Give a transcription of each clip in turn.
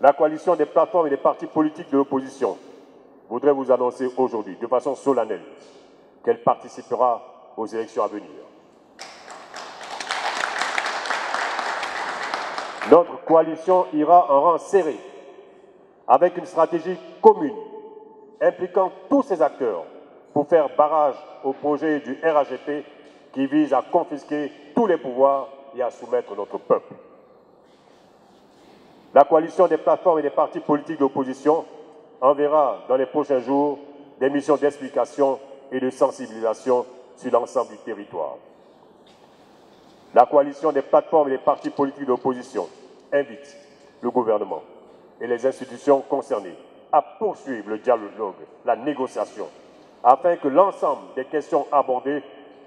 La coalition des plateformes et des partis politiques de l'opposition voudrait vous annoncer aujourd'hui, de façon solennelle, qu'elle participera aux élections à venir. Notre coalition ira en rang serré, avec une stratégie commune, impliquant tous ses acteurs, pour faire barrage au projet du RAGP qui vise à confisquer tous les pouvoirs et à soumettre notre peuple. La coalition des plateformes et des partis politiques d'opposition enverra dans les prochains jours des missions d'explication et de sensibilisation sur l'ensemble du territoire. La coalition des plateformes et des partis politiques d'opposition invite le gouvernement et les institutions concernées à poursuivre le dialogue, la négociation, afin que l'ensemble des questions abordées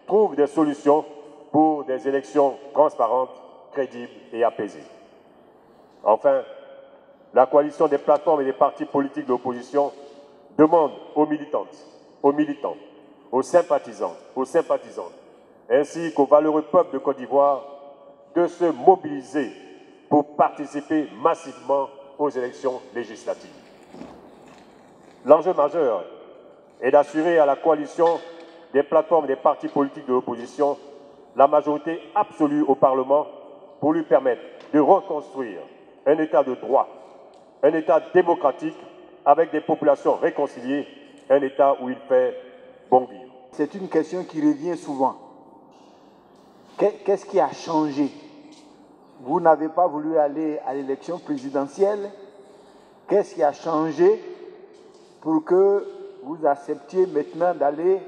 trouvent des solutions pour des élections transparentes, crédibles et apaisées. Enfin, la coalition des plateformes et des partis politiques d'opposition demande aux militantes, aux militants, aux sympathisants, aux sympathisantes, ainsi qu'au valeureux peuple de Côte d'Ivoire de se mobiliser pour participer massivement aux élections législatives. L'enjeu majeur est d'assurer à la coalition des plateformes et des partis politiques de l'opposition la majorité absolue au Parlement pour lui permettre de reconstruire un État de droit, un État démocratique avec des populations réconciliées, un État où il fait bon vivre. C'est une question qui revient souvent. Qu'est-ce qui a changé? Vous n'avez pas voulu aller à l'élection présidentielle. Qu'est-ce qui a changé pour que vous acceptiez maintenant d'aller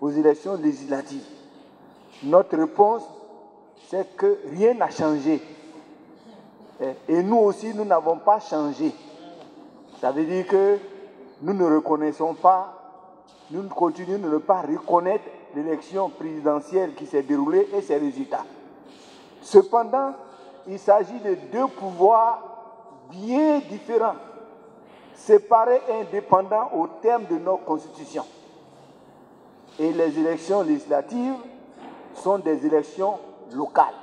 aux élections législatives? Notre réponse, c'est que rien n'a changé. Et nous aussi, nous n'avons pas changé. Ça veut dire que nous ne reconnaissons pas, nous continuons de ne pas reconnaître l'élection présidentielle qui s'est déroulée et ses résultats. Cependant, il s'agit de deux pouvoirs bien différents, séparés et indépendants au terme de notre Constitution. Et les élections législatives sont des élections locales.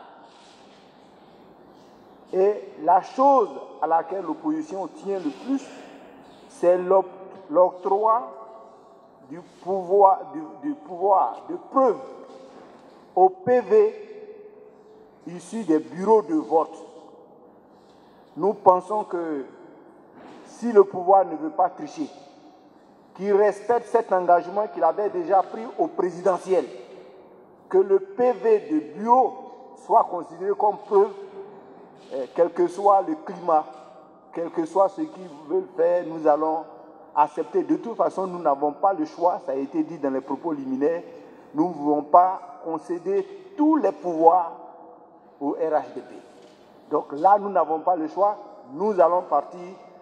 Et la chose à laquelle l'opposition tient le plus, c'est l'octroi du pouvoir, du, pouvoir de preuve au PV issu des bureaux de vote. Nous pensons que si le pouvoir ne veut pas tricher, qu'il respecte cet engagement qu'il avait déjà pris au présidentiel, que le PV de bureau soit considéré comme preuve quel que soit le climat, quel que soit ce qu'ils veulent faire, nous allons accepter. De toute façon, nous n'avons pas le choix, ça a été dit dans les propos liminaires, nous ne voulons pas concéder tous les pouvoirs au RHDP. Donc là, nous n'avons pas le choix, nous allons partir,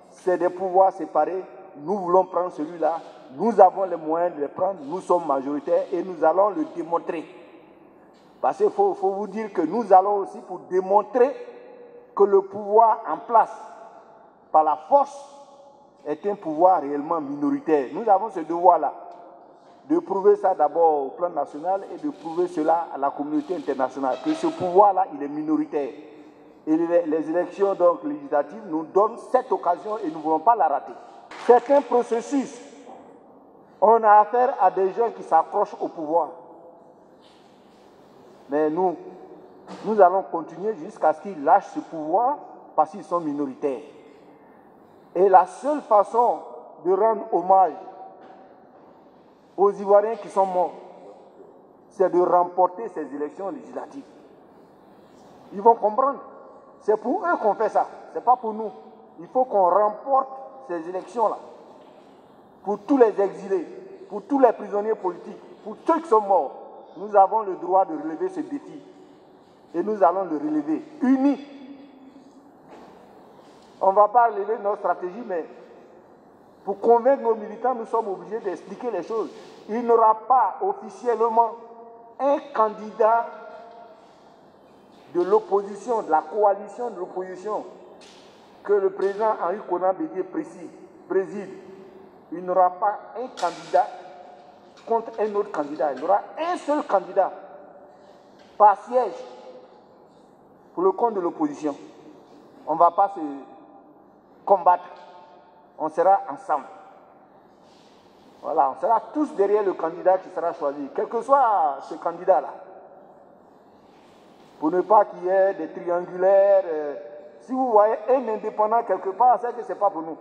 c'est des pouvoirs séparés, nous voulons prendre celui-là, nous avons les moyens de le prendre, nous sommes majoritaires et nous allons le démontrer. Parce qu'il faut, vous dire que nous allons aussi pour démontrer que le pouvoir en place par la force est un pouvoir réellement minoritaire. Nous avons ce devoir-là, de prouver ça d'abord au plan national et de prouver cela à la communauté internationale, que ce pouvoir-là, il est minoritaire. Et les, élections donc, législatives nous donnent cette occasion et nous ne voulons pas la rater. C'est un processus. On a affaire à des gens qui s'accrochent au pouvoir. Mais nous, nous allons continuer jusqu'à ce qu'ils lâchent ce pouvoir parce qu'ils sont minoritaires. Et la seule façon de rendre hommage aux Ivoiriens qui sont morts, c'est de remporter ces élections législatives. Ils vont comprendre. C'est pour eux qu'on fait ça, ce n'est pas pour nous. Il faut qu'on remporte ces élections-là. Pour tous les exilés, pour tous les prisonniers politiques, pour ceux qui sont morts, nous avons le droit de relever ce défi et nous allons le relever unis. On ne va pas relever notre stratégie, mais pour convaincre nos militants, nous sommes obligés d'expliquer les choses. Il n'y aura pas officiellement un candidat de l'opposition, de la coalition de l'opposition, que le président Henri Conan Bédier préside. Il n'y aura pas un candidat contre un autre candidat. Il y aura un seul candidat par siège pour le compte de l'opposition. On ne va pas se combattre. On sera ensemble. Voilà, on sera tous derrière le candidat qui sera choisi, quel que soit ce candidat-là. Pour ne pas qu'il y ait des triangulaires. euh, si vous voyez un indépendant quelque part, c'est que ce n'est pas pour nous.